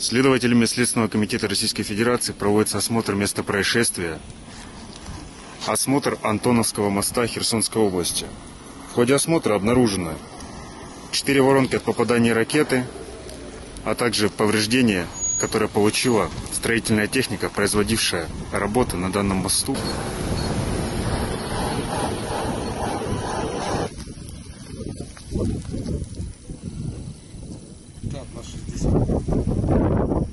Следователями Следственного комитета Российской Федерации проводится осмотр места происшествия, осмотр Антоновского моста Херсонской области. В ходе осмотра обнаружено 4 воронки от попадания ракеты, а также повреждения, которое получила строительная техника, производившая работы на данном мосту. 50 на 60.